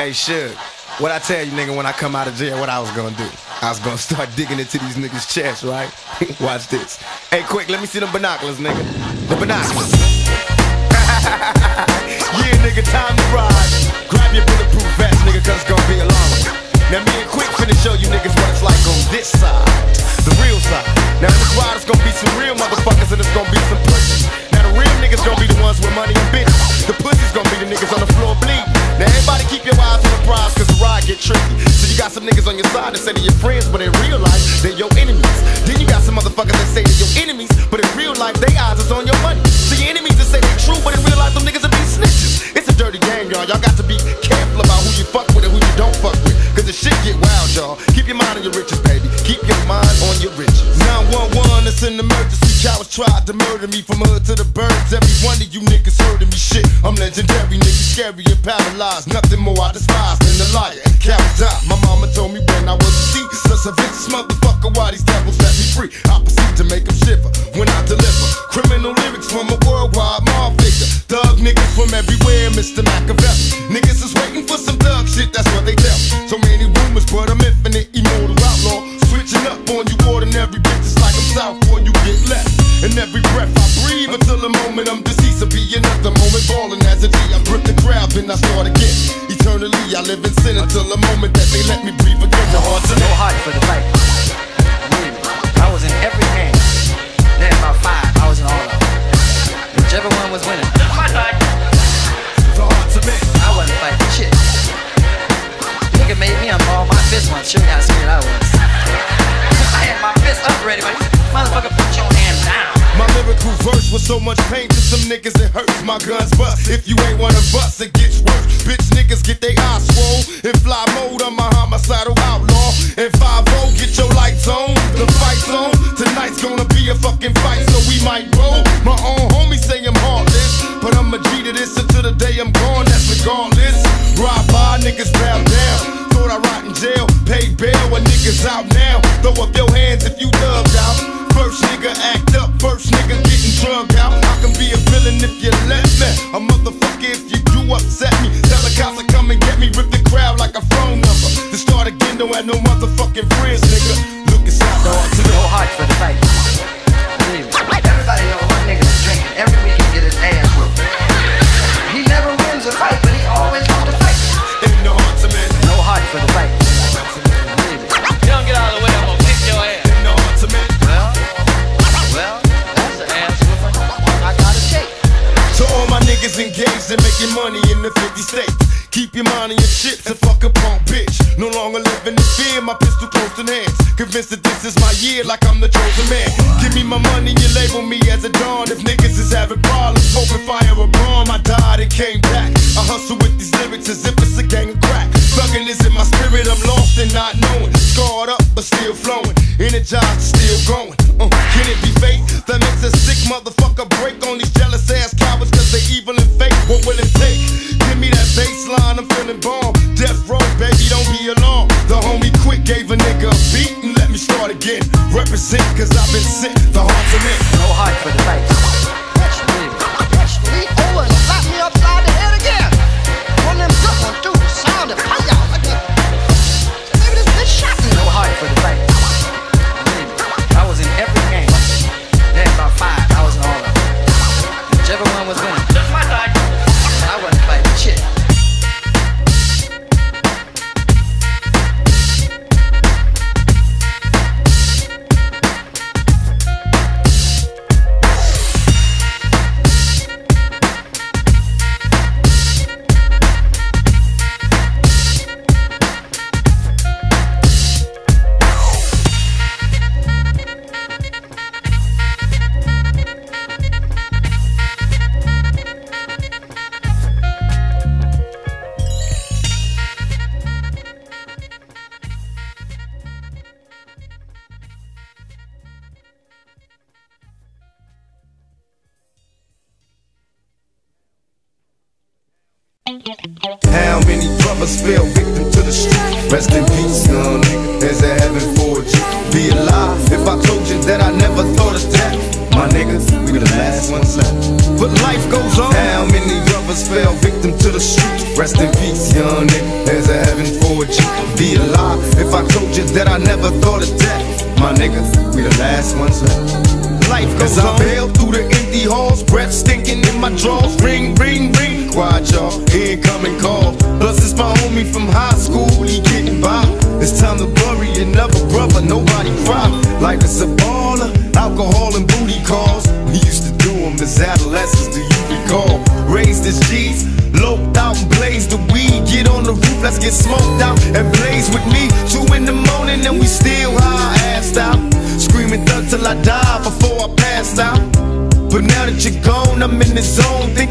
Hey, Suge, what I tell you, nigga, when I come out of jail, what I was gonna do? I was gonna start digging into these niggas' chests, right? Watch this. Hey, quick, let me see them binoculars, nigga. The binoculars. yeah, nigga, time to ride. Grab your bulletproof vest, nigga, cause it's gonna be a long one. Now, me and Quick finna show you niggas what it's like on this side, the real side. Now, this ride, it's gonna be some real motherfuckers and it's gonna be some pussies. Now, the real niggas gonna be the ones with money and bitches. Some niggas on your side that say they're your friends, but in real life, they're your enemies. Then you got some motherfuckers that say they're your enemies, but in real life, they eyes is on your money. So, your enemies that say they're true, but in real life, them niggas will be snitches. It's a dirty game, y'all. Y'all got to be careful about who you fuck with and who you don't fuck with. Cause the shit get wild, y'all. Keep your mind on your riches, baby. Keep your mind on your riches. 911, it's an emergency. Cowards tried to murder me from hood to the birds. Every one of you niggas heard of me. Shit, I'm legendary, scary and paralyzed. Nothing more I despise than a liar and coward. My mama told me when I was a seat, such a vicious motherfucker. Why these devils set me free? I proceed to make them shiver when I deliver criminal lyrics from a worldwide mob figure. Thug niggas from everywhere, Mr. Makaveli. Niggas is waiting for some thug shit, that's what they tell me. So many rumors, but I'm infinite, immortal outlaw. Switching up on you ordinary bitches like I'm south, boy, you get left. And every breath I breathe until the moment I'm deceased. Will be another moment balling as a G. I grip the crowd, then I start again. Eternally, I live in sin until the moment that they let me breathe again. The heart's No heart for the fight. I was in every game. Then about five, I was in all of them. Whichever one was winning, The heart's a man. I wasn't fighting shit. Nigga made me unball my fist once. Show you how scared I was. I had my fist up ready, but motherfucker, lyrical verse was so much pain to some niggas it hurts. My guns bust. If you ain't one of us, it gets worse. Bitch niggas get they eyes swole. In fly mode, I'm a homicidal outlaw. And 5 get your lights on. The fight's on. Tonight's gonna be a fucking fight, so we might roll. My own homies say I'm heartless. But I'm a G to this until the day I'm gone, that's regardless. Ride by, niggas bow down. Thought I rot in jail, paid bail when niggas out now. Throw up your hands if you thugged me. A motherfucker if you do upset me. Tell the cops to come and get me, rip the crowd like a phone number. To start again, don't have no motherfucking friends, nigga. Look inside the heart to the No heart for the fight. Keep your mind on your chips and fuck a punk bitch. No longer living in fear, my pistol close in hands. Convinced that this is my year, like I'm the chosen man. Give me my money, you label me as a dawn. If niggas is having problems, open fire a bomb. I died and came back. I hustle with these lyrics as if it's a gang of crack. Thugging is in my spirit, I'm lost and not knowing. Scarred up, but still flowing. Energized, still going. Uh, can it be fate that makes a sick motherfucker How many brothers fell victim to the street? Rest in peace, young nigga. There's a heaven for you. Be alive if I told you that I never thought of that. My niggas, we the last ones left. But life goes on. How many brothers fell victim to the streets. Rest in peace, young nigga. There's a heaven for you. Be alive if I told you that I never thought of death. My nigga, we the last ones left. Life goes on. I bail through the empty halls, breath stinking in my drawers. Ring, ring, ring. Quiet, y'all. Incoming call. Plus, it's my homie from high school. He getting by. It's time to bury another brother. Nobody cry. Life is a baller. Alcohol and booty calls. We used to do them as adolescents. Do you recall? Raised as G's. Loped out and blazed the weed. Get on the roof, let's get smoked out and blaze with me. Till I die before I pass out. But now that you're gone, I'm in the zone thinking.